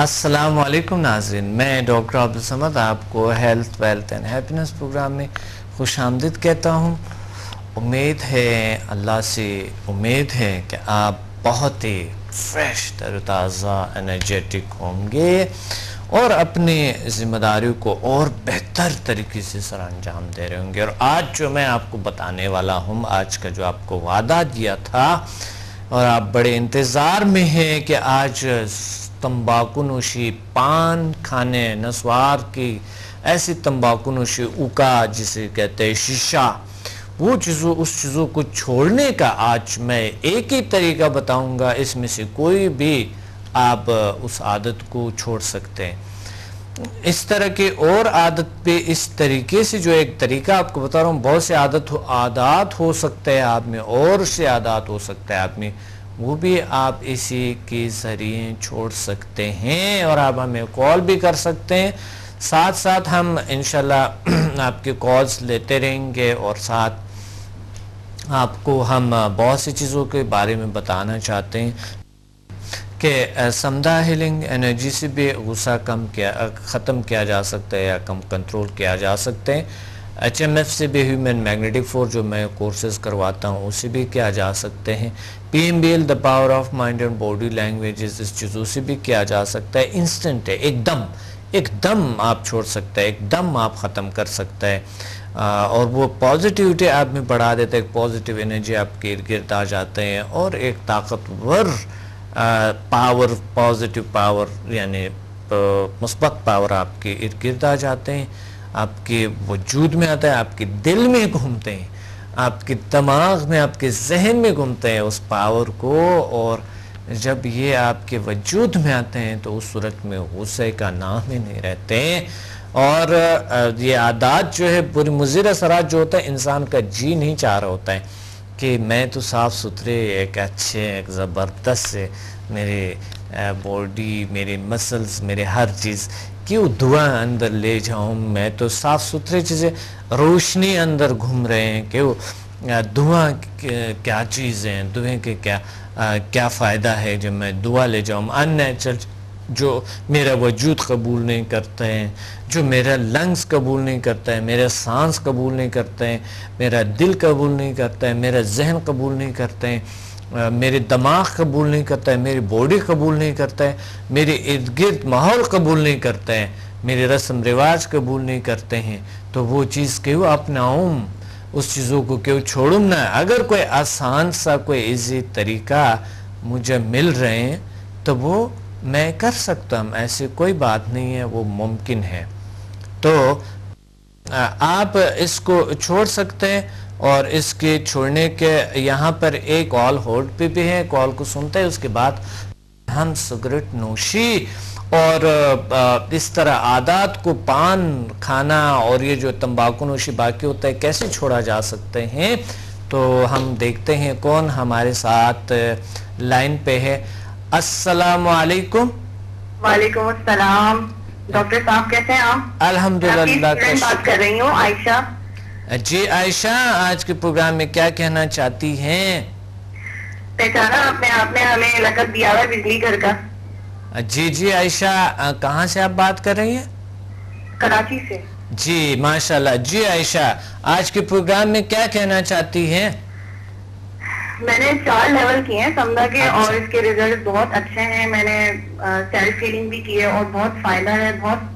अस्सलाम वालेकुम नाजरीन मैं डॉक्टर अब्दुल समद आपको health wealth and happiness programme में खुश आमदीद कहता हूँ। उम्मीद है, अल्लाह से उम्मीद है कि आप बहुत ही फ्रेश तरोताज़ा एनर्जेटिक होंगे और अपनी ज़िम्मेदारी को और बेहतर तरीके से सर अंजाम दे रहे होंगे। और आज जो मैं आपको बताने वाला हूँ, आज का जो आपको वादा दिया था, और आप बड़े इंतज़ार में हैं कि आज तंबाकू नोशी पान खाने, नस्वार की ऐसी तंबाकू नोशी उका, जिसे कहते हैं शीशा। वो चीज़ों, उस चीज़ों को छोड़ने का आज मैं एक ही तरीका बताऊँगा, इसमें से कोई भी आप उस आदत को छोड़ सकते हैं। इस तरह के और आदत पे इस तरीके से जो एक तरीका आपको बता रहा हूँ, बहुत से आदत हो, आदात हो सकते हैं आप में और से आदात हो सकता है आप में वो भी आप इसी के ज़रिए छोड़ सकते हैं और आप हमें कॉल भी कर सकते हैं। साथ साथ हम इनशाला आपके कॉल्स लेते रहेंगे और साथ आपको हम बहुत सी चीज़ों के बारे में बताना चाहते हैं कि समदा हीलिंग एनर्जी से भी गुस्सा कम किया ख़त्म किया जा सकता है या कम कंट्रोल किया जा सकते हैं। एच एम एफ़ से भी ह्यूमन मैग्नेटिक फोर्स जो मैं कोर्सेज करवाता हूँ उससे भी किया जा सकते हैं। P M B L the power of mind and body languages इस चीज़ों से भी किया जा सकता है। इंस्टेंट है एकदम एकदम आप छोड़ सकते हैं एकदम आप ख़त्म कर सकते हैं। और वो पॉजिटिविटी आप में बढ़ा देते हैं पॉजिटिव एनर्जी आपके इर्द गिर्द आ जाते हैं और एक ताकतवर पावर पॉजिटिव पावर यानी मुस्बत पावर आपके इर्द गिर्द आ जाते हैं। आपके वजूद में आता है, आपके दिल में घूमते हैं, आपके दिमाग में, आपके जहन में घूमते हैं उस पावर को और जब ये आपके वजूद में आते हैं तो उस सूरत में गुस्से का नाम ही नहीं रहते हैं। और ये आदात जो है बुरी मुजिर असरात जो होता है, इंसान का जी नहीं चाह रहा होता है कि मैं तो साफ़ सुथरे, एक अच्छे, एक ज़बरदस्त से मेरे बॉडी मेरे मसल्स मेरे हर चीज़ क्यों धुआँ अंदर ले जाऊँ मैं? तो साफ़ सुथरे चीज़ें रोशनी अंदर घूम रहे हैं क्यों धुआँ क्या चीज़ है? धुएँ के क्या आ, क्या फ़ायदा है जब मैं दुआ ले जाऊँ? अननेचुरल जो मेरा वजूद कबूल नहीं करते हैं जो मेरा लंग्स कबूल नहीं करता है मेरा सांस कबूल नहीं करते हैं मेरा दिल कबूल नहीं करता है मेरा जहन कबूल नहीं करते हैं मेरे दिमाग कबूल नहीं करता है मेरी बॉडी कबूल नहीं करता है मेरे इर्द गिर्द माहौल कबूल नहीं करता है मेरे रस्म रिवाज कबूल नहीं करते हैं। तो वो चीज़ क्यों अपनाऊँ उस चीज़ों को क्यों छोड़ूँ ना? अगर कोई आसान सा कोई इजी तरीका मुझे मिल रहे हैं तो वो मैं कर सकता हूँ, ऐसी कोई बात नहीं है, वो मुमकिन है। तो आप इसको छोड़ सकते हैं और इसके छोड़ने के यहाँ पर एक कॉल होल्ड पे भी है कॉल को सुनते हैं उसके बाद हम सिगरेट नोशी और इस तरह आदात को पान खाना और ये जो तंबाकू नोशी बाकी होता है कैसे छोड़ा जा सकते हैं? तो हम देखते हैं कौन हमारे साथ लाइन पे है। अस्सलाम वालेकुम वालेकुम अस्सलाम। डॉक्टर साहब कैसे हैं आप? अल्हम्दुलिल्लाह बात कर रही हूँ आयशा। जी आयशा आज के प्रोग्राम में क्या कहना चाहती हैं? पहचाना आपने आपने हमें लकब दिया हुआ बिजली घर का। जी जी आयशा कहाँ से आप बात कर रही हैं? कराची से। जी माशाल्लाह। जी आयशा आज के प्रोग्राम में क्या कहना चाहती हैं? मैंने चार लेवल किए हैं समझा के अच्छा। और इसके रिज़ल्ट बहुत अच्छे हैं। मैंने सेल्फ हीलिंग भी की है और बहुत फ़ायदा है बहुत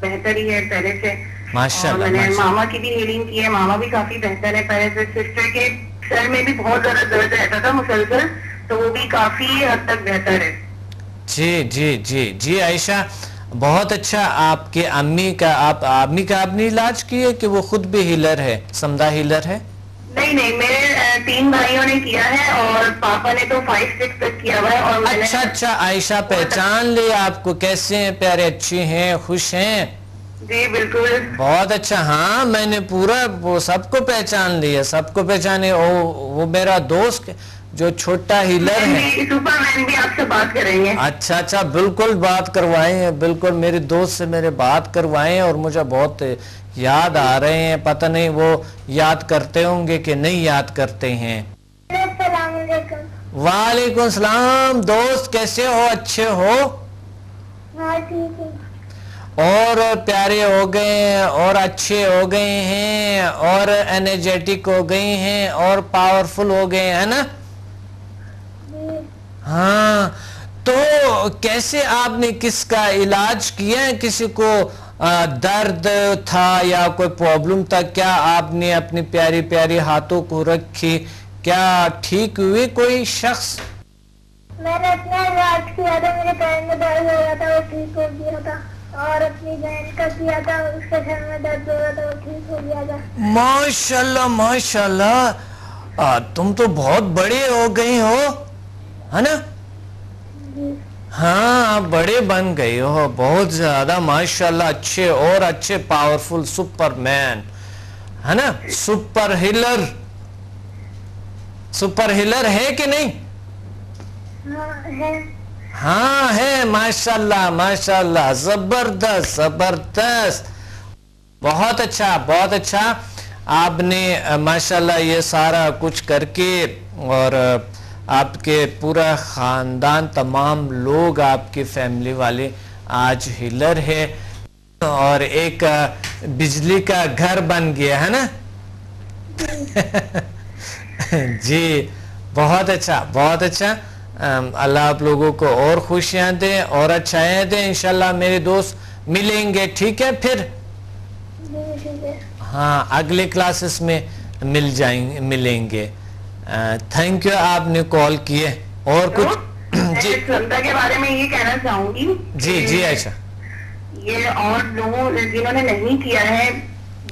बेहतर ही है पहले से। माशाल्लाह मैंने मामा की भी हीलिंग की है मामा भी काफ़ी बेहतर है पहले से सिस्टर के सर में भी बहुत ज़्यादा दर्द रहता था मुसलसल तो वो भी काफ़ी हद तक बेहतर है। जी जी जी जी आयशा बहुत अच्छा आपके अम्मी का आप अम्मी का आपने इलाज किए कि वो खुद भी हीलर है समदा हीलर है? नहीं नहीं मेरे तीन भाइयों ने किया है और पापा ने तो फाइव सिक्स तक किया हुआ है और अच्छा अच्छा आयशा पहचान ले आपको कैसे हैं प्यारे अच्छे हैं खुश हैं? जी बिल्कुल। बहुत अच्छा हाँ मैंने पूरा वो सबको पहचान लिया सबको पहचाने वो वो मेरा दोस्त जो छोटा हीलर है। सुपरमैन भी आपसे बात करेंगे अच्छा अच्छा बिल्कुल बात करवाए हैं बिल्कुल मेरे दोस्त से मेरे बात करवाए और मुझे बहुत याद आ रहे हैं पता नहीं वो याद करते होंगे कि नहीं याद करते हैं। वालेकुम सलाम दोस्त कैसे हो अच्छे हो? हाँ ठीक है। और प्यारे हो गए और अच्छे हो गए हैं, और एनर्जेटिक हो गए हैं, और पावरफुल हो गए हैं ना? हाँ तो कैसे आपने किसका इलाज किया है? किसी को दर्द था या कोई प्रॉब्लम था? क्या आपने अपनी प्यारी प्यारी हाथों को रखी? क्या ठीक हुए कोई शख्स? मैंने अपना इलाज किया था मेरे पैर में दर्द हो रहा था वो ठीक हो गया था। और अपनी बहन का किया था उसके सर में दर्द हो रहा था वो ठीक हो गया था। माशाल्लाह माशाल्लाह। तुम तो बहुत बड़े हो गई हो है ना? हाँ आप बड़े बन गए हो बहुत ज़्यादा माशाल्लाह अच्छे और अच्छे पावरफुल सुपरमैन है ना? सुपर हिलर सुपर हिलर है कि नहीं? हाँ है। हाँ है, माशाल्लाह माशाल्लाह, ज़बरदस्त ज़बरदस्त। बहुत अच्छा बहुत अच्छा। आपने माशाल्लाह ये सारा कुछ करके और आपके पूरा खानदान, तमाम लोग आपके फैमिली वाले आज हिलर है और एक बिजली का घर बन गया, है ना? जी, बहुत अच्छा बहुत अच्छा। अल्लाह आप लोगों को और खुशियाँ दे और अच्छाएँ दे इंशाल्लाह मेरे दोस्त मिलेंगे ठीक है? फिर? है अगले क्लासेस में मिल जाएँगे मिलेंगे। थैंक यू आपने कॉल किए। और तो, कुछ? जी। के बारे में ये कहना चाहूँगी जी जी आयशा। ये और लोगों जिन्होंने नहीं किया है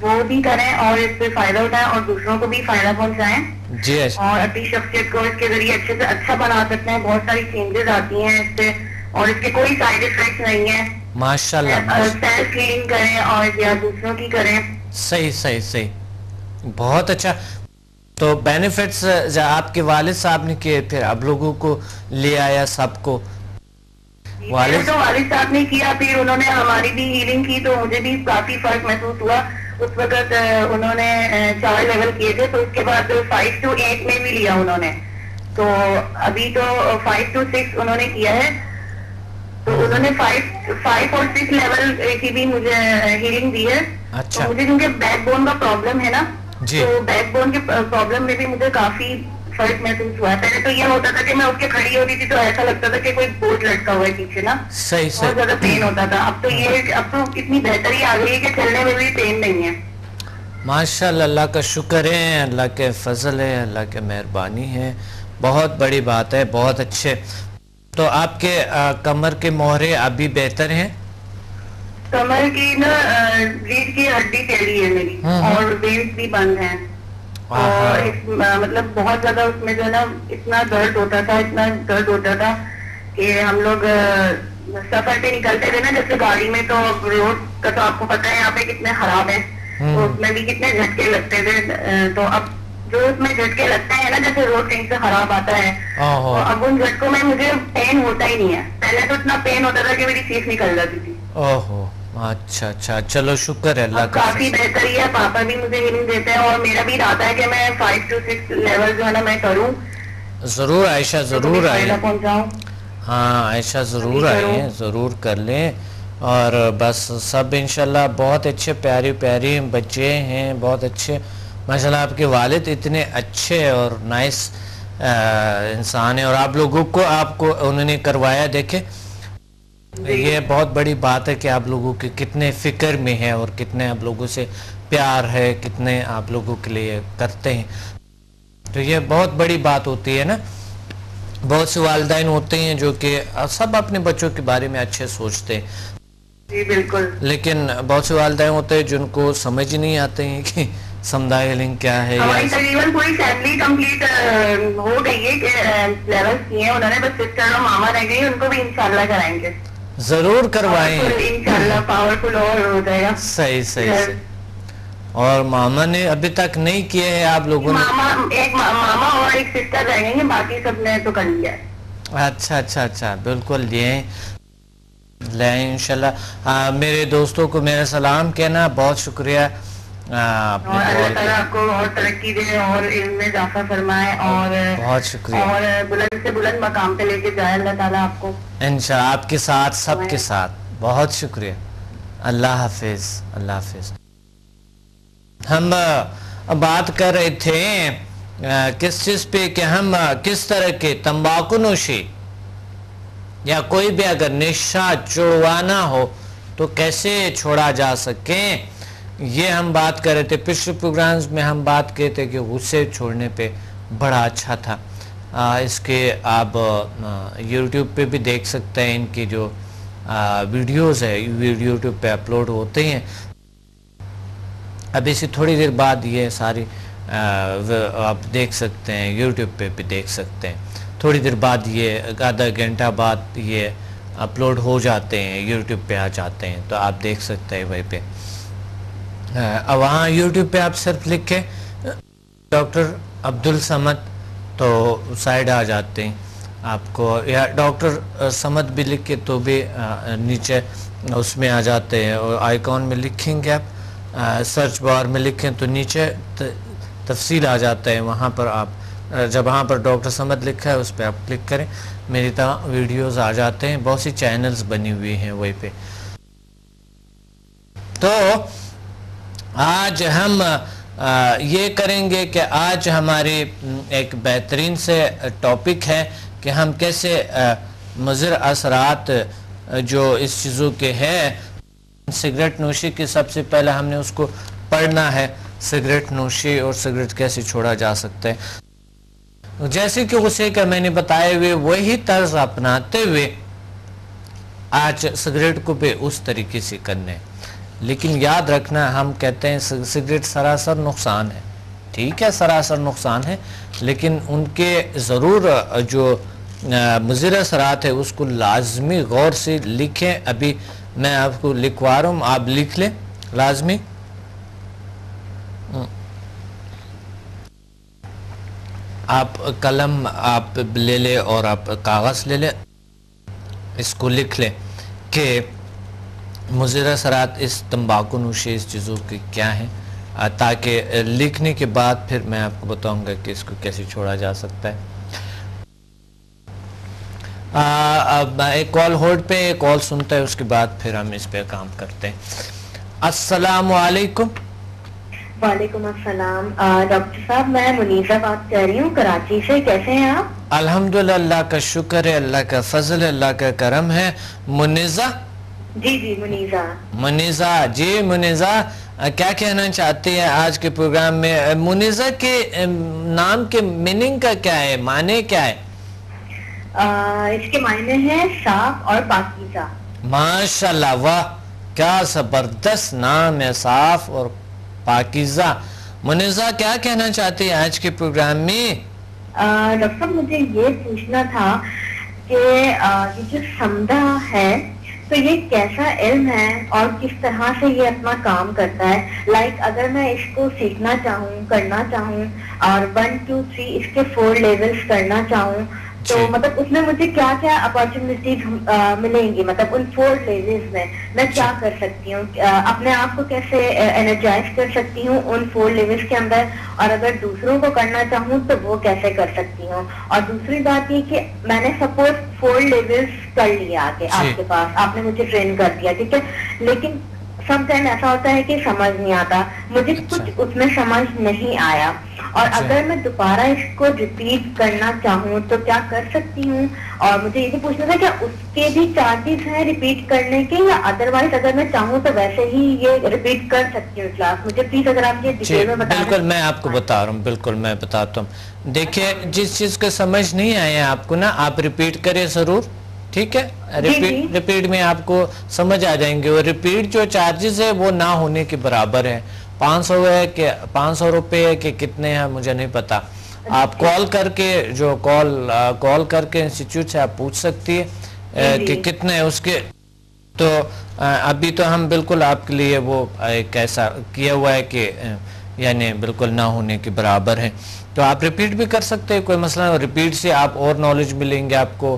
वो भी करें और इससे फ़ायदा उठाएँ और दूसरों को भी फ़ायदा पहुंचाएँ। जी और अपनी शख्सियत को इसके ज़रिए अच्छे से अच्छा बना सकते हैं। बहुत सारी चेंजेस आती हैं इससे और इसके कोई साइड इफ़ेक्ट नहीं है। माशाल्लाह माशा- सेल्फ क्लीनिंग करें और या दूसरों की करें। सही सही सही। बहुत अच्छा। तो बेनिफिट्स आपके वालिद साहब ने किए फिर आप लोगों को ले आया सबको। वालिद तो वालिद साहब ने किया फिर उन्होंने हमारी भी हीलिंग की तो मुझे भी काफ़ी फ़र्क महसूस हुआ। उस वक्त उन्होंने चार लेवल किए थे तो उसके बाद फाइव टू एट में भी लिया उन्होंने तो अभी तो फाइव टू सिक्स उन्होंने किया है तो उन्होंने फाइव फाइव और सिक्स लेवल की भी मुझे हीलिंग दी है अच्छा। तो मुझे क्योंकि बैकबोन का प्रॉब्लम है ना। तो बैकबोन के प्रॉब्लम में भी मुझे काफ़ी फ़र्क महसूस हुआ पहले तो ये होता था कि मैं उठ के खड़ी होती थी तो ऐसा लगता था कि कोई बोझ लटका हुआ है पीछे ना? सही बहुत ज़्यादा पेन होता था। अब तो ये अब तो इतनी बेहतरी आ गई है कि चलने में भी पेन नहीं है। माशाल्लाह अल्लाह का शुक्र है अल्लाह के फजल है अल्लाह के मेहरबानी है। बहुत बड़ी बात है बहुत अच्छे। तो आपके अ, कमर के मोहरे अभी बेहतर हैं? कमर की ना रीढ़ की हड्डी टेढ़ी है मेरी हम्म। और वेन्स भी बंद हैं। और इस, मतलब बहुत ज़्यादा उसमें जो है ना इतना दर्द होता था इतना दर्द होता था कि हम लोग सफ़र पे निकलते थे ना जैसे गाड़ी में तो रोड का तो आपको पता है यहाँ पे कितने खराब है। हम्म। तो उसमें भी कितने झटके लगते थे तो अब जो उसमें झटके लगते हैं ना जैसे रोड कहीं से खराब आता है तो अब उन झटकों में मुझे पेन होता ही नहीं है। पहले तो इतना पेन होता था कि मेरी सीख निकल जाती थी। अच्छा अच्छा। चलो शुक्र है अल्लाह का काफ़ी। बेहतरी है पापा भी मुझे हीलिंग देते हैं और मेरा भी इरादा है कि मैं फाइव टू सिक्स लेवल जो है ना मैं करूँ। ज़रूर आयशा ज़रूर आइए पहुंचाऊँ। हाँ आयशा ज़रूर करो। ज़रूर कर लें। और बस सब इंशाल्लाह बहुत अच्छे प्यारे प्यारे बच्चे हैं बहुत अच्छे। माशाल्लाह आपके वालिद इतने अच्छे और नाइस इंसान हैं। और आप लोगों को आपको उन्होंने करवाया देखे ये बहुत बड़ी बात है कि आप लोगों के कितने फ़िक्र में है और कितने आप लोगों से प्यार है कितने आप लोगों के लिए करते हैं। तो ये बहुत बड़ी बात होती है ना। बहुत से वालदेन होते हैं जो कि सब अपने बच्चों के बारे में अच्छे सोचते हैं। जी बिल्कुल। लेकिन बहुत से वालदेन होते हैं जिनको समझ नहीं आते हैं कि समुदाय लिंक क्या है हमारी तकरीबन पूरी फैमिली कंप्लीट हो गई है लेवल हैं। उन्होंने बस सिस्टर और मामा रह गई उनको भी इंशाल्लाह कराएँगे। ज़रूर करवाएँ। पावरफुल और हो जाएगा। सही सही सही। और मामा ने अभी तक नहीं किए हैं आप लोगों ने? मामा एक मा, मामा और एक सिस्टर रहेंगे बाकी सबने तो कर लिया है। अच्छा अच्छा अच्छा बिल्कुल लिए लें इंशाल्लाह। मेरे दोस्तों को मेरा सलाम कहना बहुत शुक्रिया। और अल्लाह ताला आपको और तरक्की दे और इल्म में इजाफा फरमाए और बहुत शुक्रिया। और बुलंद से बुलंद मकाम पे लेके जाए अल्लाह ताला आपको। इंशा आपके साथ सबके साथ। बहुत शुक्रिया। अल्लाह हाफिज अल्लाह हाफिज। हम बात कर रहे थे किस चीज़ पे कि हम किस तरह के तंबाकू नोशी या कोई भी अगर नशा छुड़वाना हो तो कैसे छोड़ा जा सके? ये हम बात कर रहे थे पिछले प्रोग्राम्स में हम बात किए थे कि गुस्से छोड़ने पे बड़ा अच्छा था। आ, इसके आप यूट्यूब पे भी देख सकते हैं इनकी जो आ, वीडियोस है यूट्यूब पे अपलोड होते हैं अब इसी थोड़ी देर बाद ये सारी आ, आप देख सकते हैं यूट्यूब पे भी देख सकते हैं। थोड़ी देर बाद ये आधा घंटा बाद ये अपलोड हो जाते हैं यूट्यूब पे आ जाते हैं तो आप देख सकते हैं वहीं पे। अब वहाँ यूट्यूब पे आप सिर्फ़ लिखे डॉक्टर अब्दुल समद तो साइड आ जाते हैं आपको। या डॉक्टर समद भी लिख के तो भी नीचे उसमें आ जाते हैं। और आइकॉन में लिखेंगे आप सर्च बार में लिखें तो नीचे तफसील आ जाता है वहाँ पर आप। जब वहाँ पर डॉक्टर समद लिखा है उस पर आप क्लिक करें, मेरी तरह वीडियोस आ जाते हैं। बहुत सी चैनल्स बनी हुई हैं वहीं पे। तो आज हम ये करेंगे कि आज हमारी एक बेहतरीन से टॉपिक है कि हम कैसे मुजर असरात जो इस चीज़ों के हैं, सिगरेट नोशी के सबसे पहले हमने उसको पढ़ना है, सिगरेट नोशी और सिगरेट कैसे छोड़ा जा सकता है जैसे कि उसे का मैंने बताए हुए, वही तर्ज अपनाते हुए आज सिगरेट को भी उस तरीके से करने। लेकिन याद रखना, हम कहते हैं सिगरेट सरासर नुकसान है। ठीक है, सरासर नुकसान है, लेकिन उनके ज़रूर जो मुजर असरात है, उसको लाजमी गौर से लिखें। अभी मैं आपको लिखवा रहा हूँ, आप लिख लें, लाजमी। आप कलम आप ले लें और आप कागज़ ले लें, इसको लिख लें कि मुजर सरात इस तम्बाकू नोशी इस चीज़ों के क्या हैं? ताकि लिखने के बाद फिर मैं आपको बताऊँगा कि इसको कैसे छोड़ा जा सकता है। आ, अब एक कॉल होल्ड पे एक कॉल सुनता है उसके बाद फिर हम इस पे काम करते हैं। अस्सलाम वालेकुम वालेकुम अस्सलाम डॉक्टर साहब मैं मुनीसा बात कर रही हूँ कराची से। कैसे हैं आप? अल्हम्दुलिल्लाह का शुक्र है अल्लाह का फजल अल्लाह का करम है। मुनिजा? जी जी मुनीसा मुनिजा जी मुनिजा क्या कहना चाहती है आज के प्रोग्राम में? मुनिजा के नाम के मीनिंग का क्या है? माने क्या है? अ, इसके मायने हैं साफ़ और पाकिजा। माशाल्लाह वाह क्या ज़बरदस्त नाम है साफ़ और पाकिजा। मुनिजा क्या कहना चाहती है आज के प्रोग्राम में? डॉक्टर मुझे ये पूछना था कि ये जो समदा है तो ये कैसा इल्म है और किस तरह से ये अपना काम करता है? लाइक like, अगर मैं इसको सीखना चाहूँ करना चाहूँ और वन टू थ्री इसके फोर लेवल्स करना चाहूँ तो मतलब उसमें मुझे क्या क्या अपॉर्चुनिटीज़ मिलेंगी? मतलब उन फोर लेवल्स में मैं क्या कर सकती हूँ? अपने आप को कैसे एनर्जाइज कर सकती हूँ उन फोर लेवल्स के अंदर? और अगर दूसरों को करना चाहूँ तो वो कैसे कर सकती हूँ? और दूसरी बात ये कि मैंने सपोज़ फोर लेवल्स कर लिया जी। आपके पास। आपने मुझे ट्रेन कर दिया ठीक है? लेकिन समटाइम ऐसा होता है कि समझ नहीं आता। मुझे अच्छा। कुछ उसमें समझ नहीं आया। और अच्छा। अगर मैं दोबारा इसको रिपीट करना चाहूँ तो क्या कर सकती हूँ? और मुझे ये भी पूछना था क्या उसके भी चार्जेस हैं रिपीट करने के या अदरवाइज़ अगर मैं चाहूँ तो वैसे ही ये रिपीट कर सकती हूँ क्लास मुझे प्लीज़ अगर आप ये डिटेल में बता बिल्कुल मैं आपको बता रहा हूँ बिल्कुल मैं बताता हूँ। देखिए जिस चीज़ का समझ नहीं आया आपको ना आप रिपीट करें ज़रूर। ठीक है? रिपीट रिपीट में आपको समझ आ जाएँगे। और रिपीट जो चार्जेस है वो ना होने के बराबर है। पाँच सौ है कि पाँच सौ रुपये है कि कितने हैं मुझे नहीं पता। आप कॉल करके जो कॉल कॉल करके इंस्टीट्यूट से आप पूछ सकती है कि कितने है उसके। तो अभी तो हम बिल्कुल आपके लिए वो एक ऐसा किया हुआ है कि यानी बिल्कुल ना होने के बराबर है। तो आप रिपीट भी कर सकते हैं कोई मसला रिपीट से आप और नॉलेज मिलेंगे आपको।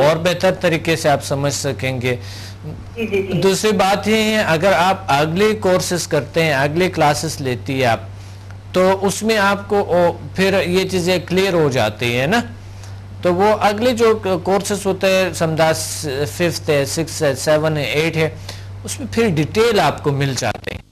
और बेहतर तरीके से आप समझ सकेंगे। दूसरी बात ये है अगर आप अगले कोर्सेज करते हैं अगले क्लासेस लेती है आप तो उसमें आपको फिर ये चीज़ें क्लियर हो जाती है ना? तो वो अगले जो कोर्सेस होते हैं समझा फिफ्थ है सिक्स है सेवन है एट है उसमें फिर डिटेल आपको मिल जाते हैं।